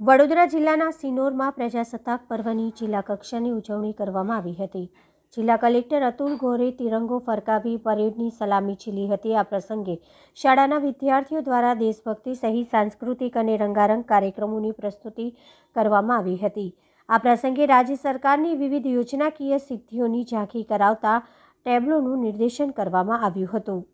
વડોદરા જિલ્લાના સિનોરમાં પ્રજાસત્તાક પર્વની જિલ્લા કક્ષાની ઉજવણી કરવામાં આવી હતી. જિલ્લા કલેક્ટર અતુલ ગોરે તિરંગો ફરકાવી પરેડની સલામી ઝીલી હતી. આ પ્રસંગે શાળાના વિદ્યાર્થીઓ દ્વારા દેશભક્તિ સહિત સાંસ્કૃતિક અને રંગારંગ કાર્યક્રમોની પ્રસ્તુતિ કરવામાં આવી હતી. આ પ્રસંગે રાજ્ય સરકારની વિવિધ યોજનાકીય સિદ્ધિઓની ઝાંખી કરાવતા ટેબ્લોનું નિર્દેશન કરવામાં આવ્યું હતું.